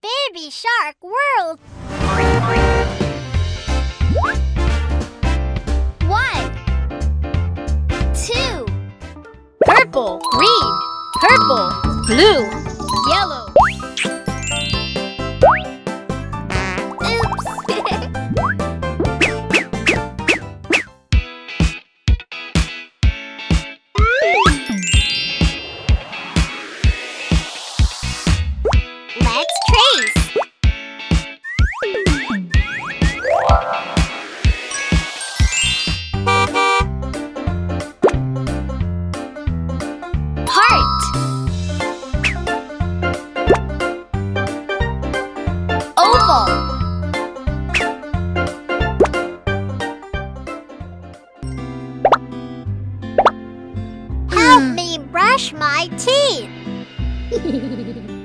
Baby Shark World. One, two, Purple, green, purple, blue, brush my teeth.